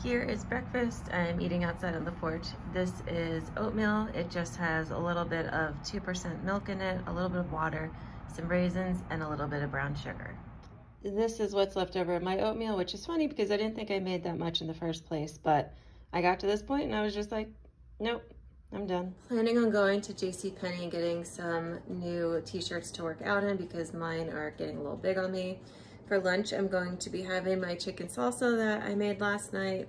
Here is breakfast. I'm eating outside on the porch. This is oatmeal. It just has a little bit of 2% milk in it, a little bit of water, some raisins, and a little bit of brown sugar. This is what's left over of my oatmeal, which is funny because I didn't think I made that much in the first place, but I got to this point and I was just like, nope, I'm done. Planning on going to JCPenney and getting some new t-shirts to work out in because mine are getting a little big on me. For lunch, I'm going to be having my chicken salsa that I made last night.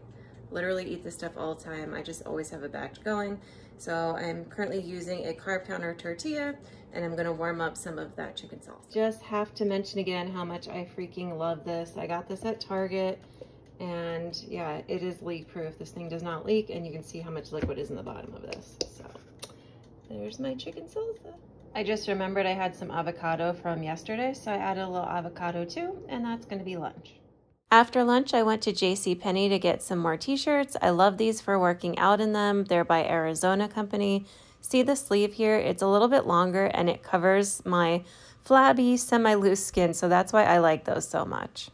Literally eat this stuff all the time. I just always have a batch going. So I'm currently using a carb counter tortilla and I'm gonna warm up some of that chicken salsa. Just have to mention again how much I freaking love this. I got this at Target and yeah, it is leak proof. This thing does not leak and you can see how much liquid is in the bottom of this. So there's my chicken salsa. I just remembered I had some avocado from yesterday, so I added a little avocado too, and that's gonna be lunch. After lunch, I went to J.C. Penney to get some more t-shirts. I love these for working out in them. They're by Arizona Company. See the sleeve here? It's a little bit longer and it covers my flabby, semi-loose skin, so that's why I like those so much.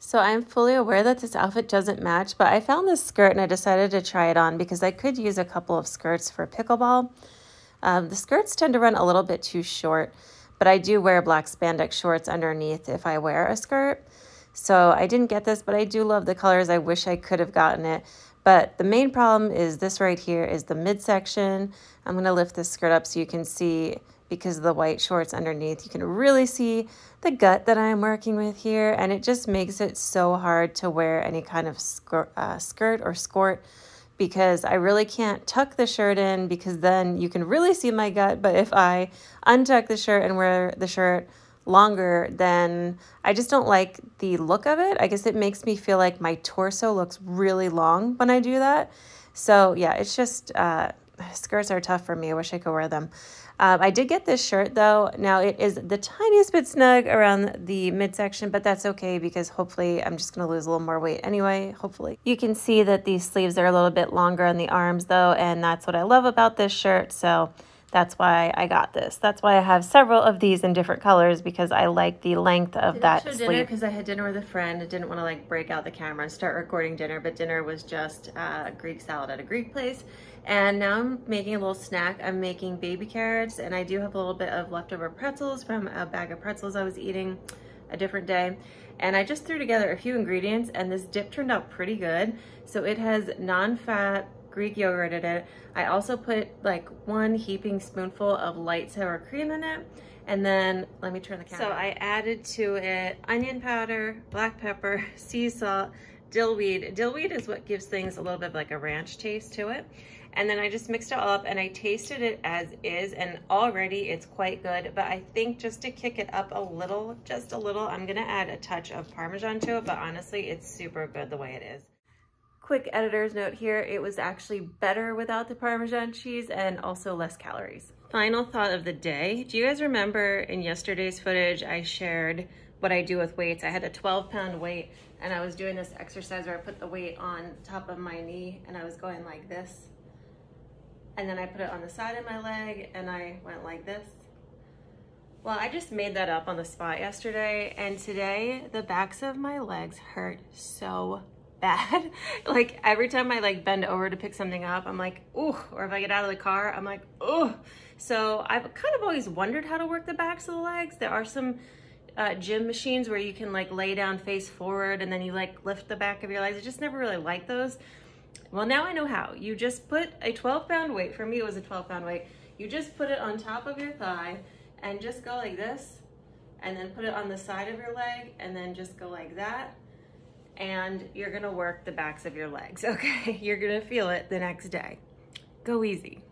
So I'm fully aware that this outfit doesn't match, but I found this skirt and I decided to try it on because I could use a couple of skirts for pickleball. Um, the skirts tend to run a little bit too short, but I do wear black spandex shorts underneath if I wear a skirt. So I didn't get this, but I do love the colors. I wish I could have gotten it. But the main problem is this right here is the midsection. I'm going to lift this skirt up so you can see because of the white shorts underneath. You can really see the gut that I'm working with here. And it just makes it so hard to wear any kind of skirt, uh, skirt or skort because I really can't tuck the shirt in because then you can really see my gut. But if I untuck the shirt and wear the shirt longer, then I just don't like the look of it. I guess it makes me feel like my torso looks really long when I do that. So yeah, it's just, uh, skirts are tough for me. I wish I could wear them. Um, I did get this shirt though. Now it is the tiniest bit snug around the midsection, but that's okay because hopefully I'm just going to lose a little more weight anyway, hopefully. You can see that these sleeves are a little bit longer on the arms though, and that's what I love about this shirt. So that's why I got this. That's why I have several of these in different colors because I like the length of didn't that sleeve. because I had dinner with a friend. I didn't want to like break out the camera and start recording dinner, but dinner was just uh, Greek salad at a Greek place. And now I'm making a little snack. I'm making baby carrots and I do have a little bit of leftover pretzels from a bag of pretzels I was eating a different day. And I just threw together a few ingredients and this dip turned out pretty good. So it has non-fat Greek yogurt in it. I also put like one heaping spoonful of light sour cream in it. And then let me turn the camera. So I added to it onion powder, black pepper, sea salt, dill weed. Dill weed is what gives things a little bit of like a ranch taste to it. And then I just mixed it all up and I tasted it as is and already it's quite good. But I think just to kick it up a little, just a little, I'm gonna add a touch of Parmesan to it. But honestly, it's super good the way it is. Quick editor's note here, it was actually better without the Parmesan cheese and also less calories. Final thought of the day. Do you guys remember in yesterday's footage I shared what I do with weights? I had a 12 pound weight and I was doing this exercise where I put the weight on top of my knee and I was going like this. And then I put it on the side of my leg and I went like this. Well, I just made that up on the spot yesterday and today the backs of my legs hurt so bad. like every time I like bend over to pick something up, I'm like, ooh, or if I get out of the car, I'm like, ooh. So I've kind of always wondered how to work the backs of the legs. There are some uh, gym machines where you can like lay down face forward and then you like lift the back of your legs. I just never really liked those. Well, now I know how. You just put a 12 pound weight, for me it was a 12 pound weight. You just put it on top of your thigh and just go like this and then put it on the side of your leg and then just go like that and you're gonna work the backs of your legs, okay? You're gonna feel it the next day. Go easy.